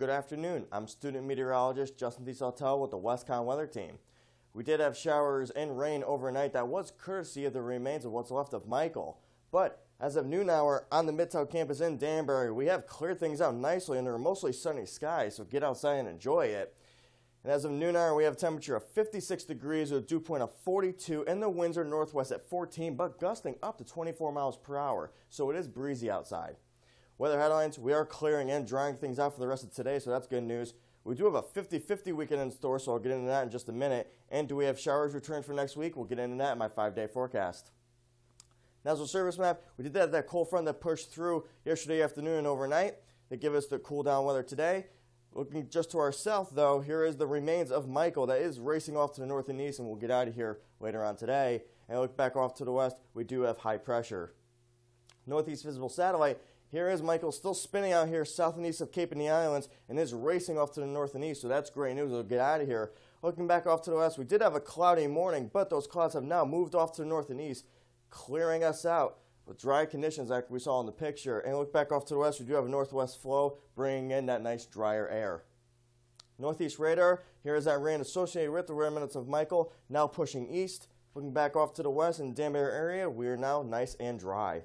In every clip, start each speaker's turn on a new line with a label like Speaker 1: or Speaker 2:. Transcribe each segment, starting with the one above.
Speaker 1: Good afternoon. I'm student meteorologist Justin DeSautelle with the WestConn Weather Team. We did have showers and rain overnight that was courtesy of the remains of what's left of Michael. But as of noon hour on the Midtown campus in Danbury, we have cleared things out nicely and there are mostly sunny skies, so get outside and enjoy it. And as of noon hour, we have a temperature of 56 degrees with a dew point of 42 and the winds are northwest at 14 but gusting up to 24 miles per hour, so it is breezy outside. Weather headlines, we are clearing and drying things out for the rest of today, so that's good news. We do have a 50-50 weekend in store, so I'll get into that in just a minute. And do we have showers returned for next week? We'll get into that in my five-day forecast. National Service Map, we did that, that cold front that pushed through yesterday afternoon and overnight. They give us the cool down weather today. Looking just to our south, though, here is the remains of Michael that is racing off to the north and east, and we'll get out of here later on today. And look back off to the west, we do have high pressure. Northeast visible satellite, here is Michael still spinning out here south and east of Cape and the Islands and is racing off to the north and east, so that's great news. We'll get out of here. Looking back off to the west, we did have a cloudy morning, but those clouds have now moved off to the north and east, clearing us out with dry conditions like we saw in the picture. And look back off to the west, we do have a northwest flow bringing in that nice drier air. Northeast radar, here is that rain associated with the remnants of Michael, now pushing east. Looking back off to the west in the Danbury area, we are now nice and dry.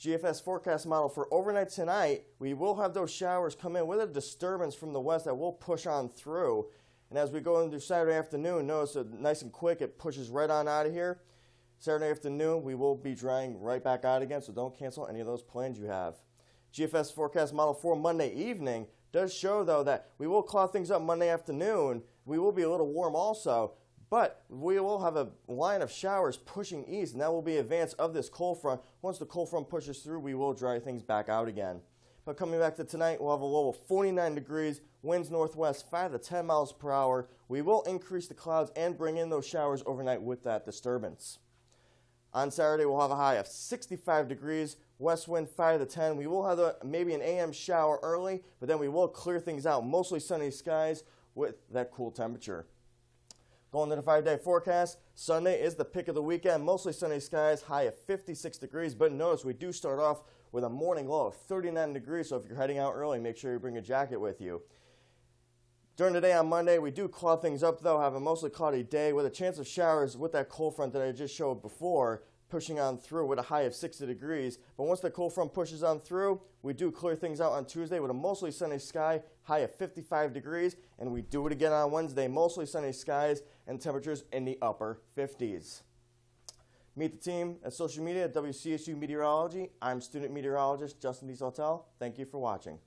Speaker 1: GFS forecast model for overnight tonight, we will have those showers come in with a disturbance from the west that will push on through. And as we go into Saturday afternoon, notice that nice and quick, it pushes right on out of here. Saturday afternoon, we will be drying right back out again, so don't cancel any of those plans you have. GFS forecast model for Monday evening does show, though, that we will cloud things up Monday afternoon. We will be a little warm also, but we will have a line of showers pushing east, and that will be advance of this cold front. Once the cold front pushes through, we will dry things back out again. But coming back to tonight, we'll have a low of 49 degrees, winds northwest 5 to 10 miles per hour. We will increase the clouds and bring in those showers overnight with that disturbance. On Saturday, we'll have a high of 65 degrees, west wind 5 to 10. We will have a, maybe an AM shower early, but then we will clear things out, mostly sunny skies with that cool temperature. Going to the five-day forecast, Sunday is the pick of the weekend. Mostly sunny skies, high of 56 degrees. But notice we do start off with a morning low of 39 degrees. So if you're heading out early, make sure you bring a jacket with you. During the day on Monday, we do cloud things up though, have a mostly cloudy day with a chance of showers with that cold front that I just showed before pushing on through with a high of 60 degrees. But once the cold front pushes on through, we do clear things out on Tuesday with a mostly sunny sky, high of 55 degrees. And we do it again on Wednesday, mostly sunny skies and temperatures in the upper 50s. Meet the team at social media at WCSU Meteorology. I'm student meteorologist Justin DeSautelle. Thank you for watching.